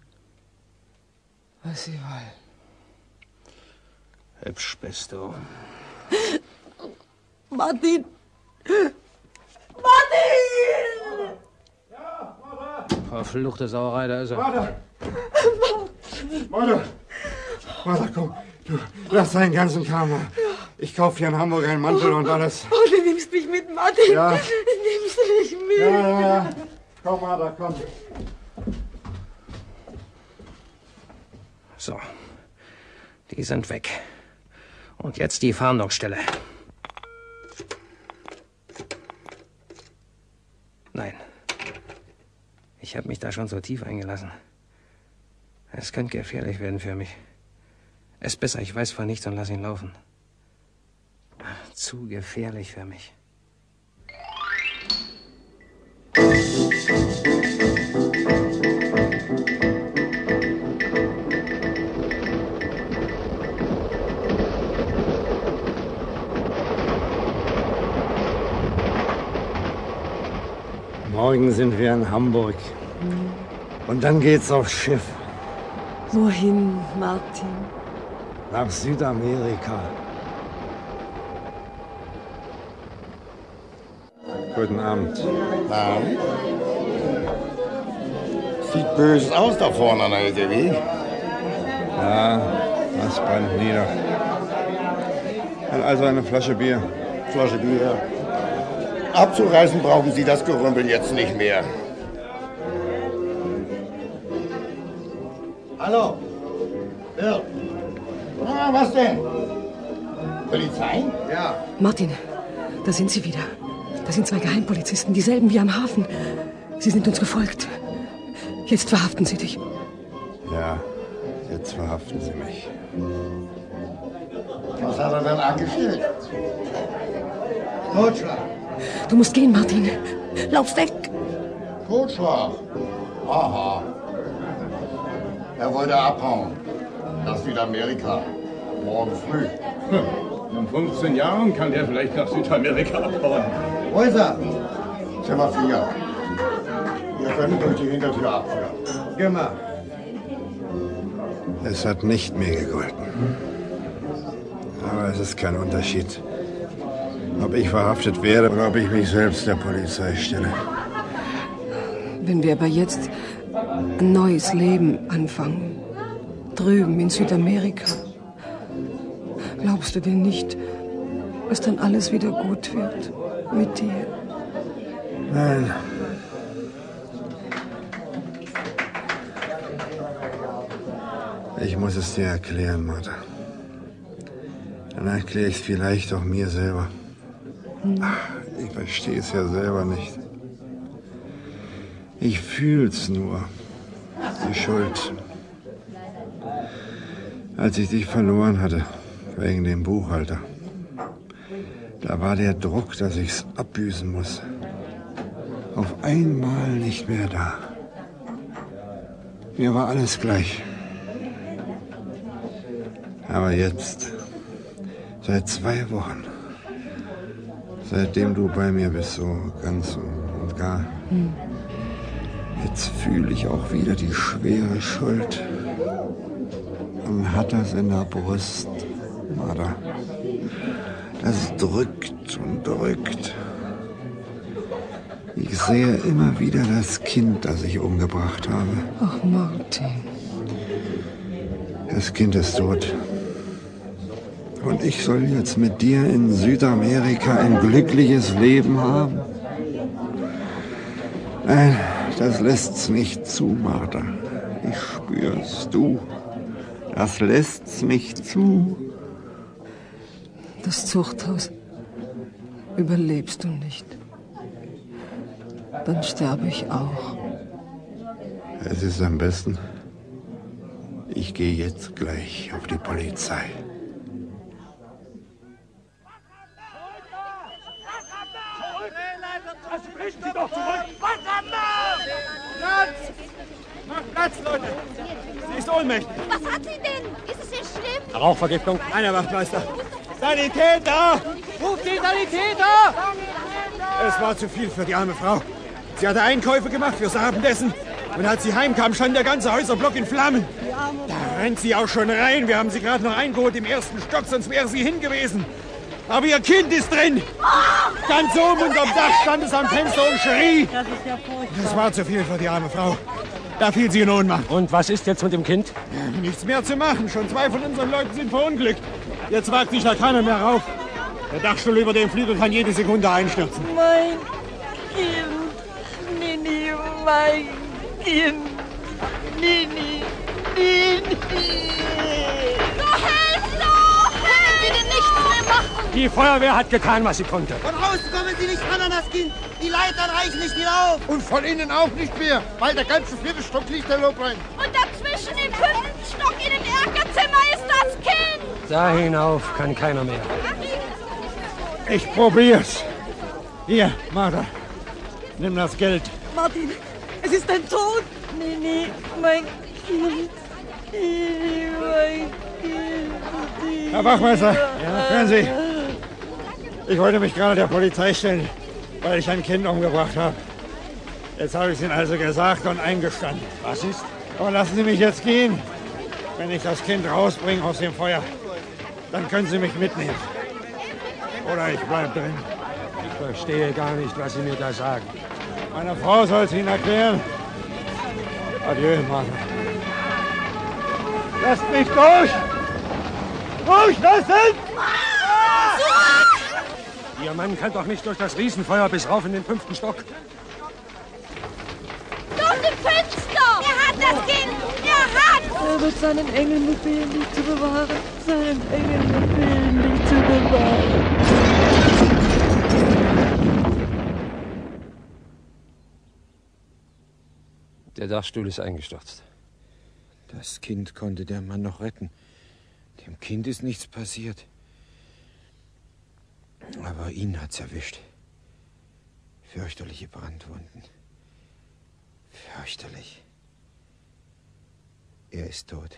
was Sie wollen. Hübsch bist du. Martin! Martin! Ja, Vater! Verfluchte Sauerei, da ist er. Vater! Vater! Vater, komm. Du, lass deinen ganzen Kram mal. Ich kaufe hier in Hamburg einen Mantel und alles. Oh, du nimmst mich mit, Martin. Ja. Nimmst du mich mit? Ja, ja, ja. Komm, Vater, komm. So. Die sind weg. Und jetzt die Fahndungsstelle. Nein. Ich habe mich da schon so tief eingelassen. Es könnte gefährlich werden für mich. Es ist besser, ich weiß von nichts und lass ihn laufen. Zu gefährlich für mich. Morgen sind wir in Hamburg. Und dann geht's aufs Schiff. Wohin, Martin? Nach Südamerika. Guten Abend. Na? Sieht böse aus da vorne an der LKW. Ja, das brennt nieder. Also eine Flasche Bier. Flasche Bier. Abzureißen brauchen Sie das Gerümpel jetzt nicht mehr. Hallo. Wirt. Ah, was denn? Polizei? Ja. Martin, da sind sie wieder. Da sind zwei Geheimpolizisten, dieselben wie am Hafen. Sie sind uns gefolgt. Jetzt verhaften sie dich. Ja, jetzt verhaften sie mich. Was hat er denn angestellt? Totschlag. Du musst gehen, Martin. Lauf weg. Totschlag. Aha. Er wollte abhauen. Nach Südamerika. Morgen früh. In 15 Jahren kann der vielleicht nach Südamerika abhauen. Wo ist er? Zimmer 4. Wir können durch die Hintertür abführen. Gemacht. Es hat nicht mehr gegolten. Aber es ist kein Unterschied, ob ich verhaftet werde oder ob ich mich selbst der Polizei stelle. Wenn wir aber jetzt ein neues Leben anfangen, drüben in Südamerika, glaubst du denn nicht, dass dann alles wieder gut wird mit dir? Nein. Ich muss es dir erklären, Martha. Dann erkläre ich es vielleicht auch mir selber. Ich verstehe es ja selber nicht. Ich fühl's nur. Die Schuld. Als ich dich verloren hatte, wegen dem Buchhalter, da war der Druck, dass ich's abbüßen muss, auf einmal nicht mehr da. Mir war alles gleich. Aber jetzt, seit zwei Wochen, seitdem du bei mir bist, so ganz und gar, jetzt fühle ich auch wieder die schwere Schuld. Und hat das in der Brust, Marder. Das drückt und drückt. Ich sehe immer wieder das Kind, das ich umgebracht habe. Ach, Martin. Das Kind ist tot. Und ich soll jetzt mit dir in Südamerika ein glückliches Leben haben? Nein, das lässt's nicht zu, Martha. Ich spür's, du. Das lässt's nicht zu. Das Zuchthaus überlebst du nicht. Dann sterbe ich auch. Es ist am besten. Ich gehe jetzt gleich auf die Polizei. Richten Sie doch zurück! Platz! Macht Platz, Leute! Sie ist ohnmächtig. Was hat sie denn? Ist es ihr schlimm? Rauchvergiftung? Einer Wachtmeister. Sanitäter! Ruf die Sanitäter! Es war zu viel für die arme Frau. Sie hatte Einkäufe gemacht fürs Abendessen. Und als sie heimkam, stand der ganze Häuserblock in Flammen. Da rennt sie auch schon rein. Wir haben sie gerade noch eingeholt im ersten Stock, sonst wäre sie hin gewesen. Aber ihr Kind ist drin. Ganz oben unterm Dach stand es am Fenster und schrie. Das ist ja furchtbar. Das war zu viel für die arme Frau. Da fiel sie in Ohnmacht. Und was ist jetzt mit dem Kind? Nichts mehr zu machen. Schon zwei von unseren Leuten sind verunglückt. Jetzt wagt sich da keiner mehr rauf. Der Dachstuhl über dem Flügel kann jede Sekunde einstürzen. Mein Kind. Nini, mein Kind. Nini, Nini. So helft doch! Können Sie denn nichts mehr machen? Die Feuerwehr hat getan, was sie konnte. Von außen kommen Sie nicht ran an das Kind. Die Leitern reichen nicht hinauf. Und von innen auch nicht mehr, weil der ganze vierte Stock liegt der brennt. Und dazwischen im fünften Stock in dem Erkerzimmer ist das Kind! Da hinauf kann keiner mehr. Ich probier's. Hier, Martha. Nimm das Geld. Martin, es ist dein Tod. Nini, mein Kind. Mein Kind. Herr Wachmeister, hören Sie. Ich wollte mich gerade der Polizei stellen, weil ich ein Kind umgebracht habe. Jetzt habe ich es Ihnen also gesagt und eingestanden. Was ist? Aber lassen Sie mich jetzt gehen. Wenn ich das Kind rausbringe aus dem Feuer, dann können Sie mich mitnehmen. Oder ich bleib drin. Ich verstehe gar nicht, was Sie mir da sagen. Meine Frau soll es Ihnen erklären. Adieu, Martha. Lasst mich durch! Durchlassen! Ihr Mann kann doch nicht durch das Riesenfeuer bis rauf in den fünften Stock. Dort im Fenster! Er wird seinen Engel befehlen, dich zu bewahren. seinen eigenen Willen nicht zu bewahren. Der Dachstuhl ist eingestürzt. Das Kind konnte der Mann noch retten. Dem Kind ist nichts passiert. Aber ihn hat's erwischt. Fürchterliche Brandwunden. Fürchterlich. Er ist tot.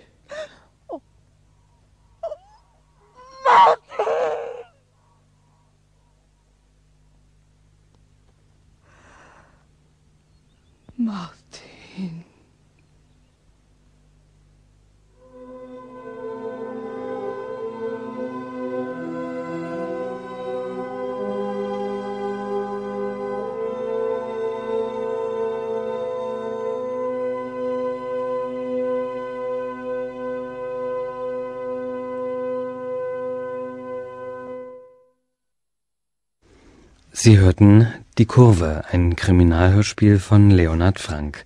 Martin. Sie hörten Die Kurve, ein Kriminalhörspiel von Leonhard Frank.